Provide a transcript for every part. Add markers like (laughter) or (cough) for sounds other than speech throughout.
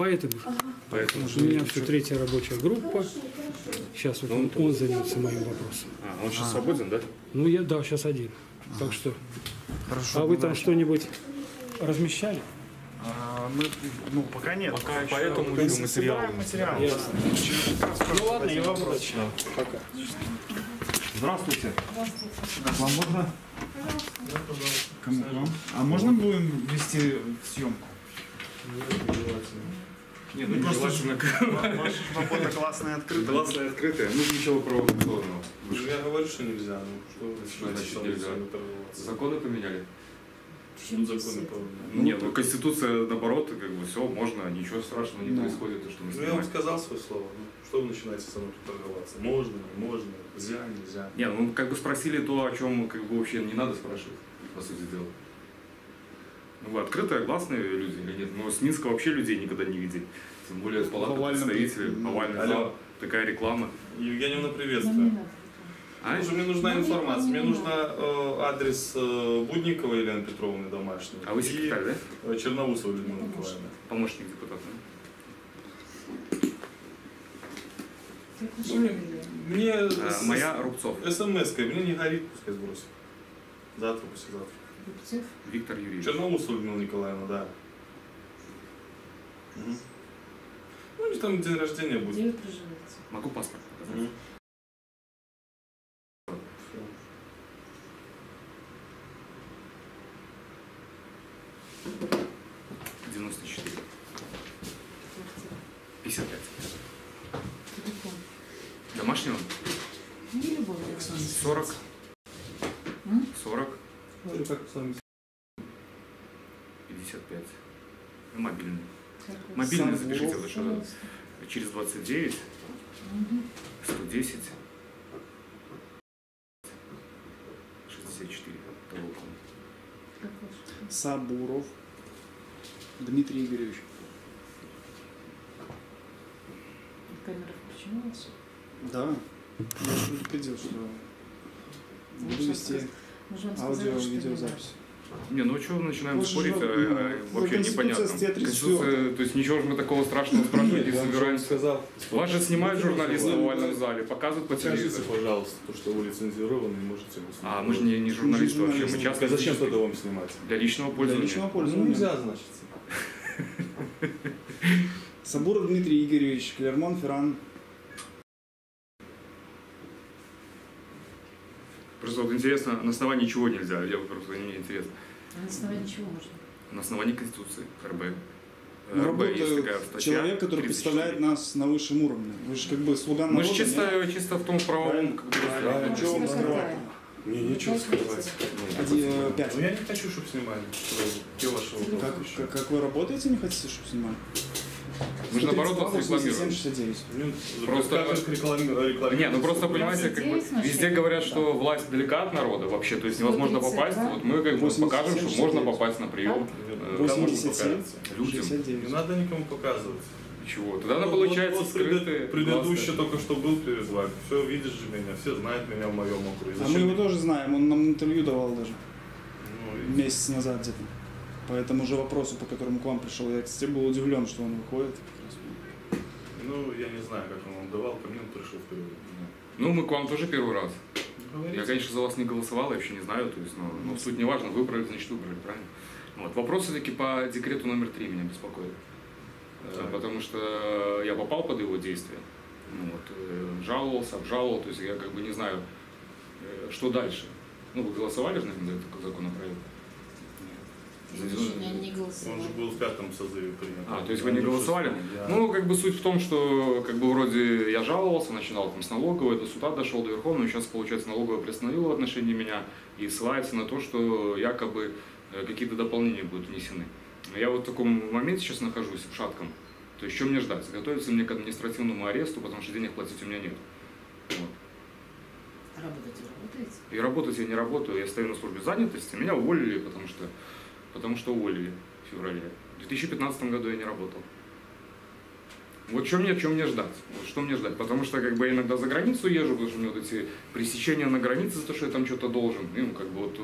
Поэтому, Поэтому у меня все третья рабочая группа. Сейчас вот он, он займется моим вопросом. А, он сейчас свободен, да? Ну, я, да, сейчас один. Так что, Хорошо. а вы там что-нибудь размещали? А, мы, ну, пока нет. Пока еще поэтому пока видеоматериалы. собираем материал. Ясно. Ну ладно, не вопрос. Пока. Здравствуйте. Так, вам можно? Кому вам? А можно будем вести съемку? Нет, Ну, ну просто желательно Ваша работа классная открытая. классная открытая, ну ничего провокационного. Ну, я говорю, что нельзя. Ну, что вы начинаете значит нельзя? Законы поменяли? Тут законы поменяли. Ну, нет, ну Конституция наоборот, как бы все, можно, ничего страшного не Да. происходит, то, что мы Ну, я вам сказал свое слово. Ну, что вы начинаете со мной тут торговаться? Можно, не можно, нельзя, нельзя. Не, ну как бы спросили то, о чем как бы вообще не надо спрашивать, по сути дела. Ну вы открытые, гласные люди или нет? Мы с Минска вообще людей никогда не видели. Тем более с представителей, овальный зал, такая реклама. Евгеньевна, приветствую. А? Слушай, мне нужна информация. Мне нужна э, адрес э, Будникова Елены Петровны домашней. А вы секретарь, да? И э, Черноусова Людмила Николаевна. Помощник депутата. Ну, мне, мне А, с- моя Рубцов, СМС-кой, мне не горит, пускай сбросит. Завтра, послезавтра. Рубцов. Виктор Юрьевич. Черноусова Людмила Николаевна, да. Мгм. Ну, у них там день рождения будет. Где вы проживаете? Могу паспорт показать? Мгм. Квартира. 94. 55. Телефон. Домашнего? Ну, не любой, Александр. 40. М? 40. Ну, как с вами 55. Ну, мобильный. Какой? Мобильный Лучше. Пожалуйста. Через 29, Мгм. 110, 64. Толоком. Как ваш? Сабуров Дмитрий Игоревич. Камера включена у вас? Да. Я предупредил, что буду вести сказать- Мы не ну что начинаем Может, спорить, же, а, а, ну, вообще непонятно. статья 34. Конституция, то есть ничего же мы такого страшного спрашивать не собираемся. сказал. Вас же снимают журналисты в овальном зале, показывают по телевизору. пожалуйста, то, что вы лицензированы, можете его снимать. А мы же не, не журналисты вообще, мы часто А зачем тогда вам снимать? для личного Для пользования. личного Ну, пользования. нельзя, значит. (laughs) (laughs) Сабуров Дмитрий Игоревич, Клермон, Ферран. Просто вот интересно, на основании чего нельзя? Я вот просто мне интересно. А на основании чего можно? На основании Конституции РБ. Ну, РБ есть такая статья. человек, который 34. представляет нас на высшем уровне. Вы же как бы слуга Мы народа. же нет? чисто, чисто в том правовом как бы, Чего вам Сколько скрывать? такая? Мне нечего скрывать. Один, э, пять. Ну, я не хочу, чтобы снимали. Где ваши вопросы Как, как, как вы работаете, не хотите, чтобы снимали? Мы же наоборот вас 132, рекламируем. 67, 69. Ну, Просто- как же рекламируют? Не, ну просто понимаете, как бы 29 везде говорят, что власть далека от народа вообще, то есть невозможно 132. попасть. Вот мы как бы 87, покажем, что можно 69. попасть на прием Э, э, кому 87, показывать? людям. 69. Не надо никому показывать. Чего? Тогда она Вот- получается вот предыд- скрытый. Предыдущий только что был перед вами. Все, видишь же меня, все знают меня в моем округе. А мы его тоже знаем, он нам интервью давал даже Ну, и- месяц назад где-то. По этому же вопросу, по которому к вам пришел. Я, кстати, был удивлен, что он выходит. Ну, я не знаю, как он вам давал, ко мне он пришел впервые. Ну, мы к вам тоже первый раз. Говорите. Я, конечно, за вас не голосовал, я вообще не знаю, то есть, ну, ну, суть не важно, выбрали, значит, выбрали, правильно? Вот. Вопрос все-таки по декрету номер три меня беспокоит. Э, Так. Потому что я попал под его действие, ну, вот, э, жаловался, обжаловал, то есть я как бы не знаю, э, что дальше. Ну, вы голосовали же, наверное, за этот законопроект? Не Он же был в пятом созыве принят. А, то есть вы не голосовали? Я- Ну, как бы суть в том, что как бы вроде я жаловался, начинал там с налоговой, до суда дошел, до Верховного, сейчас, получается, налоговая приостановила в отношении меня и ссылается на то, что якобы э, какие-то дополнения будут внесены. Я вот в таком моменте сейчас нахожусь, в шатком. То есть, что мне ждать? Готовиться мне к административному аресту, потому что денег платить у меня нет. Вот. Работать вы работаете? И работать я не работаю, я стою на службе занятости, меня уволили, потому что, потому что уволили в феврале. В 2015 году я не работал. Вот что мне, что мне ждать? Вот что мне ждать? Потому что как бы я иногда за границу езжу, потому что у меня вот эти пресечения на границе за то, что я там что-то должен. И, ну, как бы вот,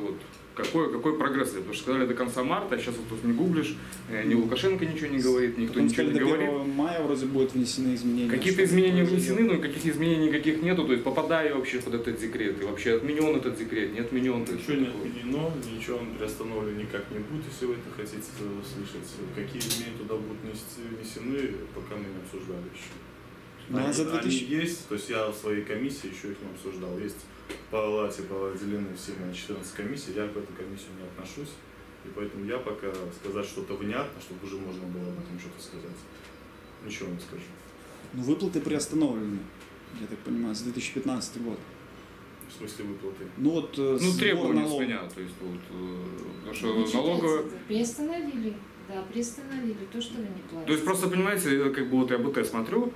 какой, какой прогресс идет. Потому что сказали до конца марта, а сейчас вот тут не гуглишь, э, ни Лукашенко ничего не говорит, никто Потом ничего не до говорит. 1 мая вроде будут внесены изменения. Какие-то изменения внесены, но каких изменений никаких нету. То есть попадаю вообще под этот декрет. И вообще отменен этот декрет, не отменен. Ничего не отменено, ничего он приостановлен никак не будет, если вы это хотите услышать. Какие изменения туда будут внесены, пока мы не обсуждали еще. Ну, а они, за они 2000 есть, то есть я в своей комиссии еще их не обсуждал. Есть по Лате поделены все мои 14 комиссий, я к этой комиссии не отношусь. И поэтому я пока сказать что-то внятно, чтобы уже можно было об этом что-то сказать. Ничего не скажу. Ну, выплаты приостановлены, я так понимаю, с 2015 год. В смысле выплаты. Ну вот э, Ну, требования с налогов. меня. То есть, вот, э, потому Ну, что налоговая... читайте, Приостановили. Да, приостановили то, что вы не платите. То есть просто, понимаете, как бы вот я БТ смотрю,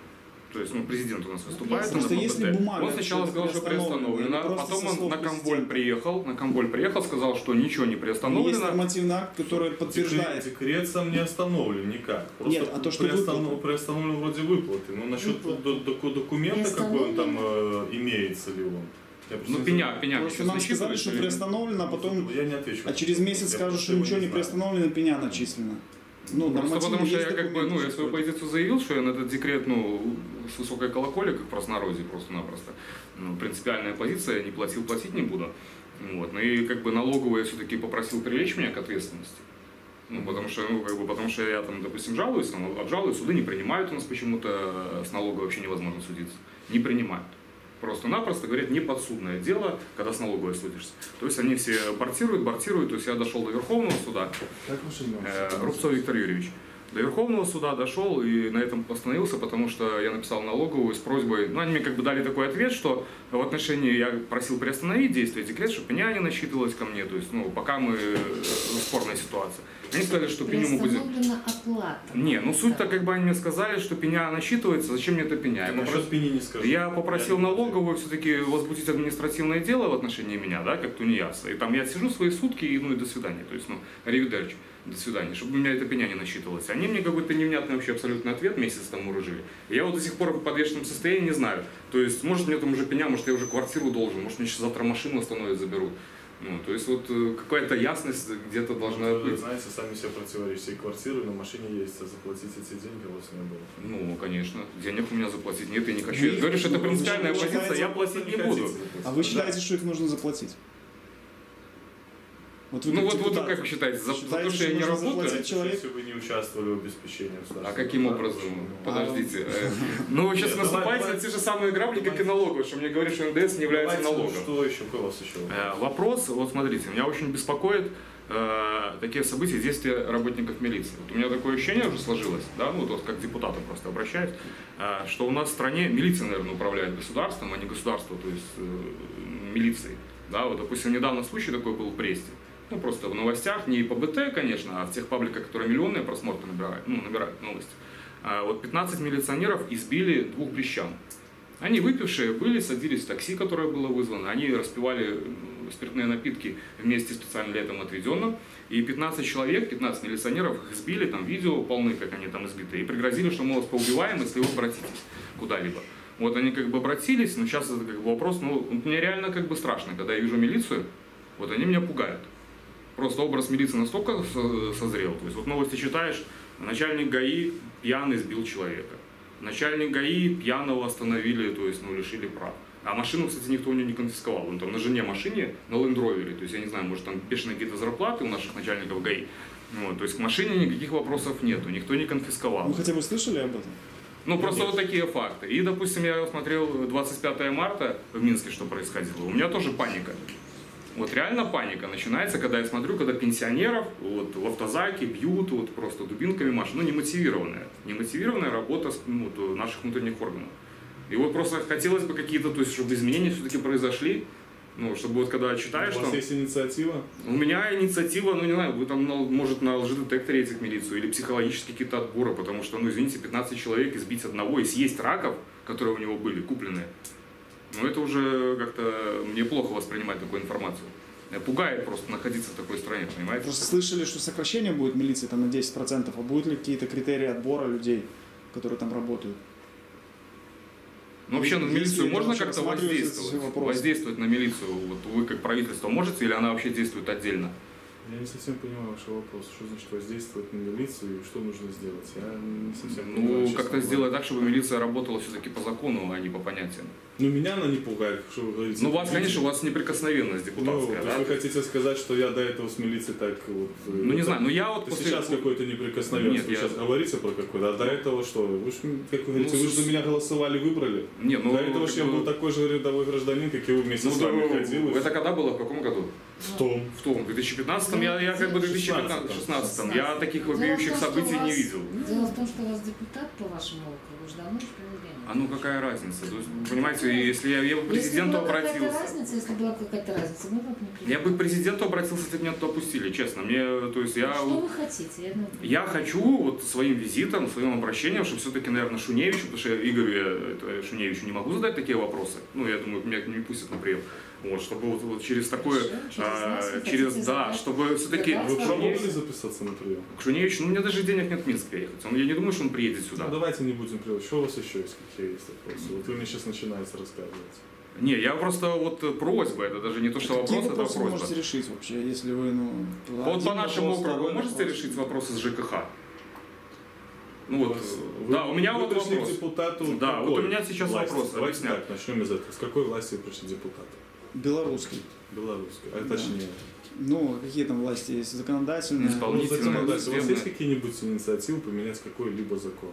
то есть, ну, президент у нас выступает на Просто если бумага, Он сначала что сказал, что приостановлено, просто потом он на Камболь приехал, на Камболь приехал, сказал, что ничего не Есть приостановлено. нормативный акт, который подтверждает. Декрет, сам не остановлен никак. Просто Нет, а то, что приостанов- выплаты. приостановлен вроде выплаты. Но насчет Выплаты. до- доку- документа, какой он там э, имеется ли он. Ну, пеня, пеня Просто сейчас нам сказали, что приостановлено, а потом, Я не отвечу. а через месяц скажут, что его ничего не приостановлено, пеня начислена. Ну, Просто потому что я как бы, ну, я свою позицию заявил, что я на этот декрет, ну, с высокой колоколи, как в простонародье просто-напросто. Ну, принципиальная позиция, не платил, платить не буду. Вот. Ну и как бы налоговую я все-таки попросил привлечь меня к ответственности. Ну, потому что, ну, как бы, потому что я там, допустим, жалуюсь, там, обжалую, суды не принимают у нас почему-то, с налоговой вообще невозможно судиться. Не принимают. Просто-напросто говорят, не подсудное дело, когда с налоговой судишься. То есть они все бортируют, бортируют, то есть я дошел до Верховного суда? Э, Рубцов Виктор Юрьевич. До Верховного суда дошел и на этом остановился, потому что я написал налоговую с просьбой, ну они мне как бы дали такой ответ, что в отношении, я просил приостановить действие декрета, чтобы пеня не насчитывалась ко мне, то есть, ну, пока мы, э, спорная ситуация. Они сказали, что пеню мы будем... Приостановлена оплата. Не, ну суть-то как бы они мне сказали, что пеня насчитывается, зачем мне эта пеня? Я Насчет попросил- пени не скажу. я попросил не- налоговую все-таки возбудить административное дело в отношении меня, да, как тунеядца. И там я сижу свои сутки, и ну и до свидания. То есть, ну, ривидерч, до свидания, чтобы у меня эта пеня не насчитывалась. Они мне какой-то невнятный вообще абсолютный ответ месяц тому рыжили. И я вот до сих пор в подвешенном состоянии не знаю. То есть, может мне там уже пеня, может я уже квартиру должен, может мне сейчас завтра машину остановят, заберут. Ну, то есть вот э, какая-то ясность где-то должна Вы быть. знаете, сами себе противоречите. Квартиры на машине есть, а заплатить эти деньги у вас не было. Ну, конечно, денег у меня заплатить нет, я не хочу. Вы Я говорю, что это вы принципиальная позиция, я платить не буду. А вы считаете, что их нужно заплатить? Вот вы Ну вот, вот как вы считаете, за, за считаете, то, что я не работаю? человек? Если вы не участвовали в обеспечении А каким образом? почему? Подождите. э, (laughs) Ну вы сейчас наступаете на те же самые грабли, как и налоговые, что мне говорят, что НДС не является Давайте, налогом. Что еще? У вас еще? Э, Вопрос, вот смотрите, меня очень беспокоит э, такие события, действия работников милиции. Вот у меня такое ощущение уже сложилось, да, ну вот как депутаты просто обращаюсь, что у нас в стране милиция, наверное, управляет государством, а не государство, то есть э, милицией. Да, вот, допустим, недавно случай такой был в Бресте. Ну, просто в новостях, не по БТ, конечно, а в тех пабликах, которые миллионные просмотры набирают, ну, набирают новости. А вот 15 милиционеров избили двух брещан. Они выпившие были, садились в такси, которое было вызвано, они распивали спиртные напитки в месте специально для этого отведенном, и 15 человек, 15 милиционеров их избили, там видео полны, как они там избиты, и пригрозили, что, мол, поубиваем, если вы обратитесь куда-либо. Вот они как бы обратились, но сейчас это как бы вопрос, ну, мне реально как бы страшно, когда я вижу милицию, вот они меня пугают. Просто образ милиции настолько со- созрел. То есть вот новости читаешь, начальник ГАИ пьяный сбил человека. Начальник ГАИ пьяного остановили, то есть ну, лишили прав. А машину, кстати, никто у него не конфисковал. Он там на жене машине, на лендровере. То есть я не знаю, может там бешеные какие-то зарплаты у наших начальников ГАИ. Вот, то есть к машине никаких вопросов нету, никто не конфисковал. Вы хотя бы слышали об этом? Ну, просто вот такие факты. И, допустим, я смотрел 25 марта в Минске, что происходило. У меня тоже паника. Вот реально паника начинается, когда я смотрю, когда пенсионеров вот, в автозаке бьют вот, просто дубинками машут. Ну, немотивированная. Немотивированная работа ну, вот, наших внутренних органов. И вот просто хотелось бы какие-то, то есть, чтобы изменения все-таки произошли. Ну, чтобы вот когда читаешь, У вас там, есть инициатива? у меня инициатива, ну не знаю, вы там, на- может, на лжедетекторе этих милицию или психологические какие-то отборы, потому что, ну извините, 15 человек избить одного и съесть раков, которые у него были, купленные, ну это уже как-то мне плохо воспринимать такую информацию. Пугает просто находиться в такой стране, понимаете? Просто слышали, что сокращение будет милиции там на 10%, а будут ли какие-то критерии отбора людей, которые там работают? Ну, вообще на Если милицию это можно как-то воздействовать? Воздействовать на милицию? Вот вы как правительство можете или она вообще действует отдельно? Я не совсем понимаю ваш вопрос. Что значит воздействовать на милицию и что нужно сделать? Я не совсем понимаю, Ну, как-то сделать так, чтобы милиция работала все-таки по закону, а не по понятиям. Ну, меня она не пугает, что вы говорите. Ну, у вас, Видите? конечно, у вас неприкосновенность Ну, депутатская, то да? есть вы хотите сказать, что я до этого с милицией так вот... э, Ну, не знаю, ну я вот после... сейчас какой-то неприкосновенность. Нет, вы я- сейчас говорите про какой-то, а до этого что? Вы ж, как вы говорите, Ну, вы же с- за меня голосовали, выбрали. Не, ну, до этого ж я был такой же рядовой гражданин, как и вы вместе Ну, с вами да, ходил. это когда было? В каком году? В том. В том, в 2015 я, я как бы в 2016 я таких вопиющих событий не видел. Дело в том, что у вас депутат по вашему округу уже давно в управлении. А ну какая разница? То есть, понимаете, если я, я бы к президенту если была обратился, разница, если была какая-то разница, мы бы не я бы к президенту обратился, если бы меня туда пустили, честно. Мне, то есть я, Что вот- вы хотите? Я, ну, я хочу вот своим визитом, своим обращением, чтобы все-таки, наверное, Шуневичу, потому что я Игорю я, это, Шуневичу не могу задать такие вопросы. Ну, я думаю, меня не пустят на прием. Вот, чтобы вот, вот через такое, через а, нас вы через, да, чтобы все-таки Вы пробовали записаться на прием? к Шуневичу, ну, у меня даже денег нет в Минск приехать. Он, я не думаю, что он приедет сюда. Ну, давайте не будем приводить. Что у вас еще есть? Какие есть вопросы? Вот вы мне сейчас начинаете рассказывать. Не, я просто вот э, просьба, это даже не то, что Какие вопрос, это вы просьба. можете решить вообще, если вы, ну... Вот по нашему округу вы можете вопрос? решить вопросы с ЖКХ? Ну вот, э, да, у меня вы вот вопрос. депутату Да, какой вот у меня сейчас власти? вопрос, Давайте объясняю. так, начнем из этого. С какой власти вы пришли депутат? Белорусский. Белорусской. А Да. точнее. Ну, какие там власти есть? Законодательные? Исполнительные. Ну, законодательство. У вас есть какие-нибудь инициативы поменять какой-либо закон?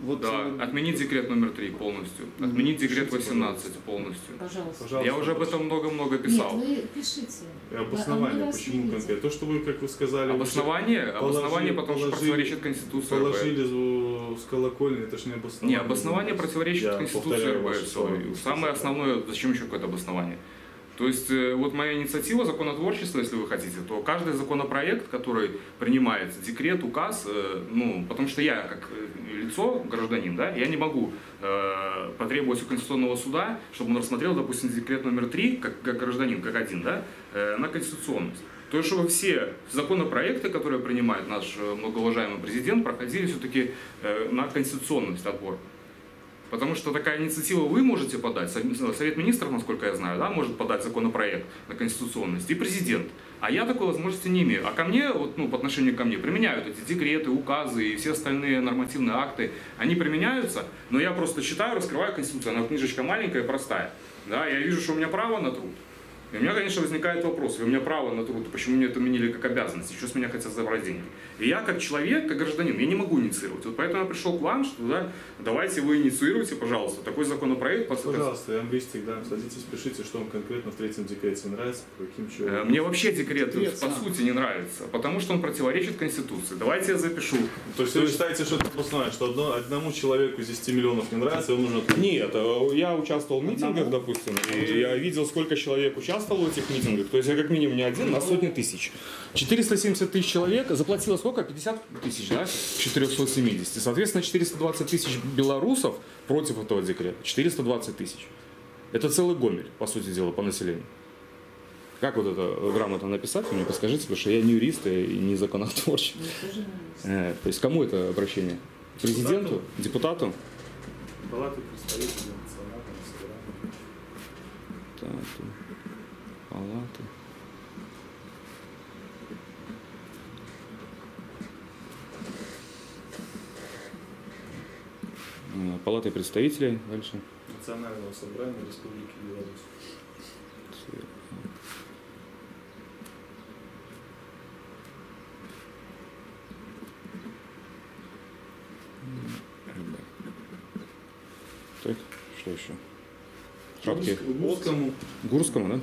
Вот, Да, э, отменить декрет номер 3 полностью, Мгм. отменить декрет Пишите, 18 полностью. Пожалуйста. Пожалуйста. Я уже об этом много-много писал. Нет, вы пишите. И А мы обоснование, вас почему конкретно? То, что вы, как вы сказали, Обоснование, Положи- обоснование, потому что положи- противоречит Конституции РБ. положили з- с колокольни, это ж не обоснование. Не, обоснование противоречит Я Конституции РБ. Самое основное, зачем еще какое-то обоснование? То есть э, вот моя инициатива законотворчества, если вы хотите, то каждый законопроект, который принимается, декрет, указ, э, ну, потому что я как э, лицо, гражданин, да, я не могу э, потребовать у Конституционного суда, чтобы он рассмотрел, допустим, декрет номер три, как, как гражданин, как один, да, э, на конституционность. То есть, чтобы все законопроекты, которые принимает наш многоуважаемый президент, проходили все-таки э, на конституционность отбор. Потому что такая инициатива вы можете подать, Совет Совет министров, насколько я знаю, да, может подать законопроект на конституционность, и президент. А я такой возможности не имею. А ко мне, вот, ну, по отношению ко мне, применяют эти декреты, указы и все остальные нормативные акты. Они применяются, но я просто читаю, раскрываю Конституцию. Она книжечка маленькая, простая. Да, я вижу, что у меня право на труд. И у меня, конечно, возникает вопрос, у меня право на труд, почему мне это меняли как обязанность, еще с меня хотят забрать деньги. И я как человек, как гражданин, я не могу инициировать. Вот поэтому я пришел к вам, что да, давайте вы инициируйте, пожалуйста, такой законопроект. по- Пожалуйста, я вам листик дам, садитесь, пишите, что вам конкретно в третьем декрете нравится, по каким Э, чего. Мне вообще декрет Декрет по сам. сути не нравится, потому что он противоречит Конституции. Давайте я запишу. То есть вы считаете, что это обоснование, что одно- одному человеку из 10 миллионов не нравится, и он нужно... Нет, э, я участвовал в митингах, допустим, и я видел, сколько человек участвовало в этих митингах. То есть я как минимум не один на сотни тысяч. 470 тысяч человек, заплатило сколько? 50 тысяч, да? 470. Соответственно, 420 тысяч белорусов против этого декрета. 420 тысяч. Это целый Гомель, по сути дела, по населению. Как вот это грамотно написать, вы мне подскажите, потому что я не юрист и не законотворчик. Не Э, То есть кому это обращение? Президенту? Депутату? Палаты представителей национального собрания. Депутату. Палаты. Э, Палаты представителей. Дальше. Национального собрания Республики Беларусь. Так, что еще? Шапки. Узкому. Гурскому, да?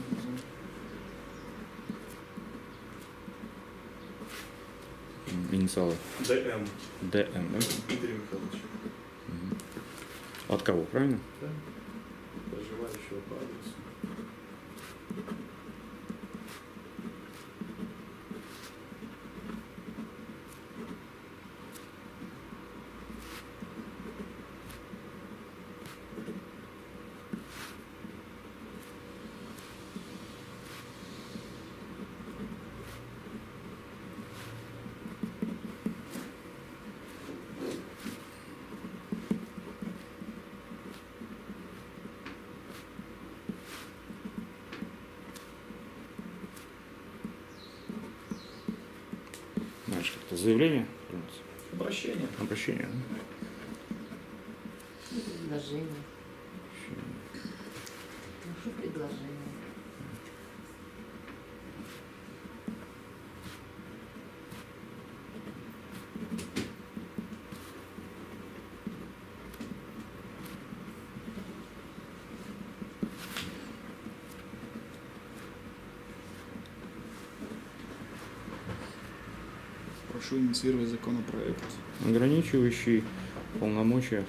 Инициалы. ДМ. ДМ, да? Дмитрий Михайлович. От кого, правильно? Да? Проживающего по адресу. Заявление? Обращение. Обращение. Предложение. Прошу инициировать законопроект. Ограничивающий полномочия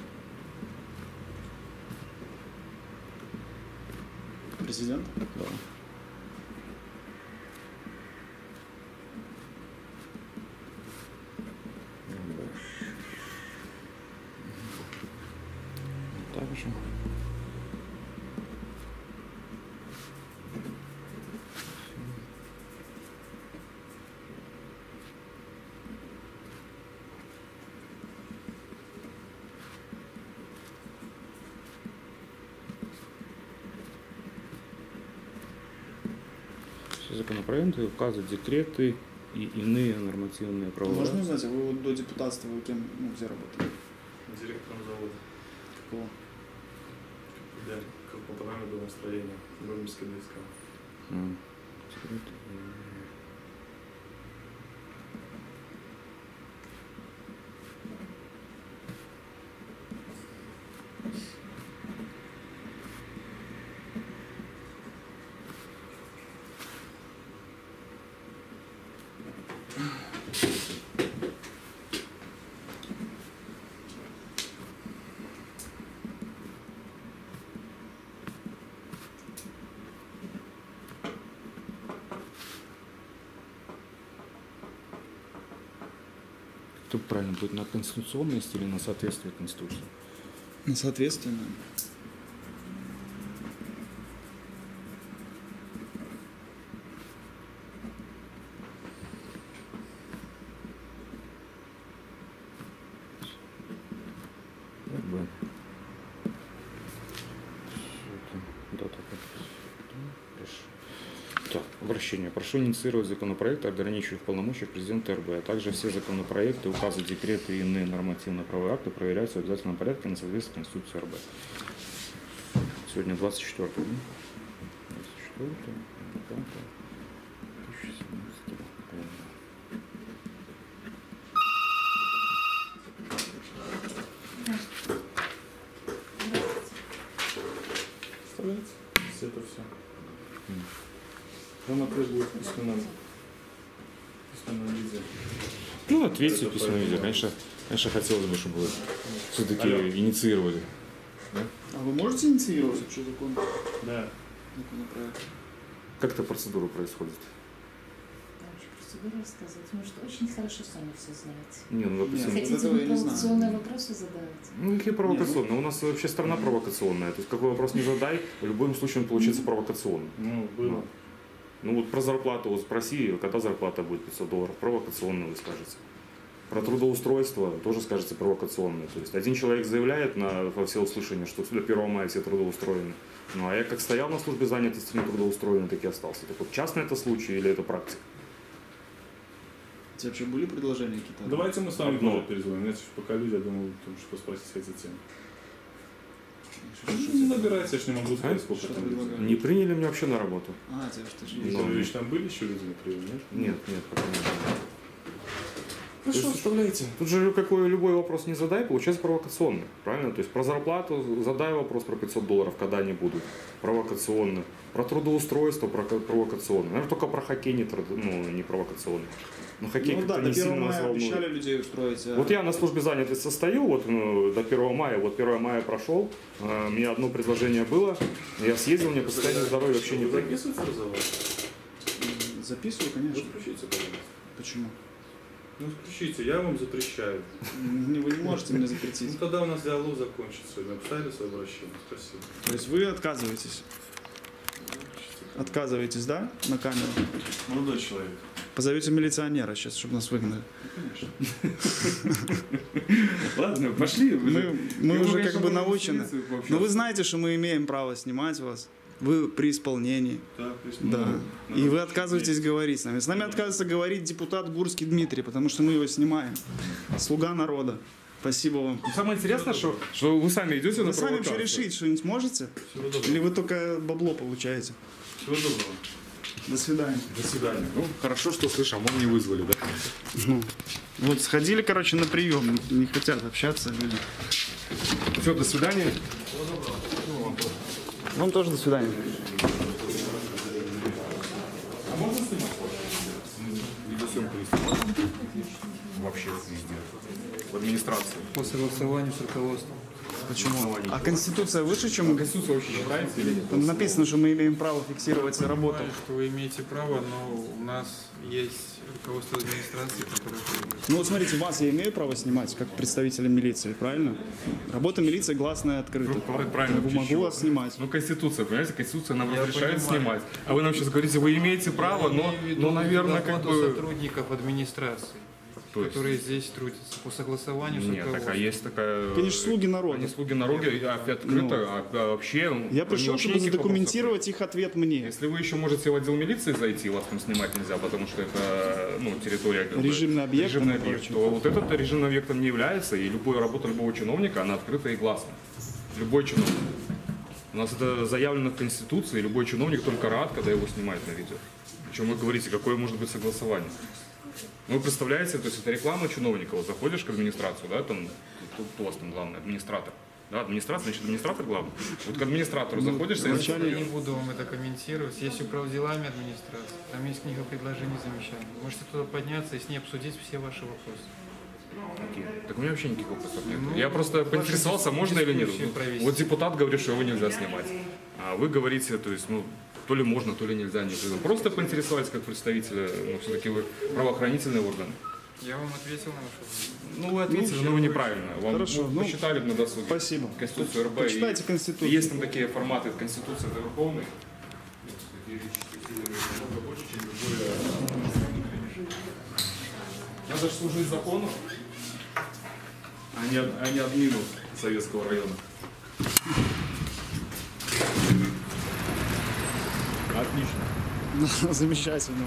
Президент? Да. Также. Законопроекты, указы, декреты и иные нормативные правовые Можно акты. узнать, а вы вот до депутатства вы кем, ну, где работали? Директором завода. Какого? Да, как по программе домостроения. Гомельская ДСК. М. Тут правильно будет на конституционность или на соответствие Конституции? Ну, соответственно. Как бы. Да, так вот. Хорошо. Так, обращение. Прошу инициировать законопроект, ограничивающий в полномочиях президента РБ, а также все законопроекты, указы, декреты и иные нормативно-правовые акты проверяются в обязательном порядке на соответствие Конституции РБ. Сегодня 24 да? 24 5 2017 года. Вставляется. Если это все. Вам ответ будет в письменном, в письменном виде. Ну, письменном виде. поэтому- Конечно, конечно, хотелось бы, чтобы все-таки Алло. инициировали. А вы можете инициировать вообще закон? Да. Законопроект. Как эта процедура происходит? Процедуру рассказывать. Может, очень хорошо сами все знаете. Не, ну, допустим, Нет, Хотите этого провокационные вопросы задавать? ну какие провокационные? У нас вообще страна провокационная. То есть какой вопрос не задай, в любом случае он получится провокационным. Ну, было. Ну вот про зарплату вот спроси, когда зарплата будет 500 долларов, провокационно вы скажете. Про трудоустройство тоже скажете провокационно. То есть один человек заявляет на, во всеуслышание, что до 1 мая все трудоустроены. Ну а я как стоял на службе занятости не трудоустроен, так и остался. Так вот, частный это случай или это практика? У тебя вообще были предложения какие-то? Давайте мы с вами Одно. тоже перезвоним. Иначе пока люди, я думаю, потому что спросить эти темы. Что- Ну, что не тебе- набирайте, я ж не могу сказать, А? сколько Что там людей. Не приняли меня вообще на работу? А, тебя что ж есть. Виктор Ильич, там были еще люди на приеме, нет? Нет, нет, пока не было. Ну То есть, оставляйте. Тут же какой любой вопрос не задай, получается провокационный. Правильно? То есть про зарплату задай вопрос про 500 долларов, когда они будут. Провокационно. Про трудоустройство прока- провокационно. Наверное, только про хоккей не, труд- ну, не провокационно. Но хоккей Ну как-то да, не до 1 сильно мая обещали людей устроить. а- Вот я на службе занятости состою, вот ну, до 1 мая, вот 1 мая прошел, э, у меня одно предложение было, я съездил, мне по состоянию здоровья вообще не Вы записываете Записываю, конечно. включите, пожалуйста. Почему? Ну, включите, я вам запрещаю. Вы не можете меня Ну, запретить. когда у нас диалог закончится, написали свое обращение? Спасибо. То есть вы отказываетесь? Отказываетесь, да? На камеру. Молодой человек. Позовете милиционера сейчас, чтобы нас выгнали. (laughs) Ладно, пошли. Мы, мы уже как бы научены. Но вы знаете, что мы имеем право снимать вас. Вы при исполнении. Да, то есть, Да. ну, И вы отказываетесь вместе. говорить с нами. С нами отказывается говорить депутат Гурский Дмитрий, потому что мы его снимаем. Слуга народа. Спасибо вам. Ну, Самое интересное, что, что вы сами идете Вы на сами вообще решить что-нибудь можете? Или вы только бабло получаете? Всего доброго. До свидания. До свидания. Ну, хорошо, что слышал, мы не вызвали, да? Вот сходили, короче, на прием. Не хотят общаться люди. Все, до свидания. Вам тоже до свидания. Видеосъемку не снимать. Вообще везде. В администрации. По согласованию с руководством. Почему? А Конституция выше, чем Конституция вообще читаете или нет? Там написано, что мы имеем право фиксировать работу. Понимаю, что вы имеете право, но у нас есть руководство администрации, которое. Ну вот смотрите, вас я имею право снимать, как представителя милиции, правильно? Работа милиции гласная и открыта. Ну, правильно, Я могу вас снимать. Ну, Конституция, понимаете, Конституция нам Я разрешает понимаю. снимать. А вы нам сейчас говорите, вы имеете право, но, но наверное, как бы... сотрудников администрации, То есть- которые здесь трудятся по согласованию с Нет, так, а есть такая... Конечно, слуги народа. Они слуги народа, и открыто, Ну. а, а вообще... Я пришел, чтобы задокументировать их ответ мне. Если вы еще можете в отдел милиции зайти, вас там снимать нельзя, потому что это ну, территория как Режимный объект, режимный ну, объект, то вот этот режимным объектом не является, и любая работа любого чиновника, она открыта и гласна. Любой чиновник. У нас это заявлено в Конституции, и любой чиновник только рад, когда его снимают на видео. Причем вы говорите, какое может быть согласование. Ну, вы представляете, то есть это реклама чиновника. Вот заходишь к администрацию, да, там, кто, у вас там главный, администратор. Да, администрация, значит, администратор главный. Вот к администратору Ну, заходишь, Я соответственно, не буду вам это комментировать. Есть управделами администрации. Там есть книга предложений замечаний. Можете туда подняться и с ней обсудить все ваши вопросы. Какие? Так у меня вообще никаких вопросов нет. Ну, Я просто поинтересовался, можно или нет. провести. Вот депутат говорит, что его нельзя снимать. А вы говорите, то есть, ну, то ли можно, то ли нельзя. Нет. Просто поинтересовались как представителя, ну, все-таки вы правоохранительный орган. Я вам ответил на ваш вопрос. Ну, вы ответили, но вы неправильно. Вам Хорошо, ну, ну, посчитали бы на досуге. спасибо. Конституцию РБ. Почитайте Конституцию. и Есть там такие форматы. Конституция это верховный. Надо же служить закону, а не, а не админу советского района. Отлично. (laughs) Замечательно.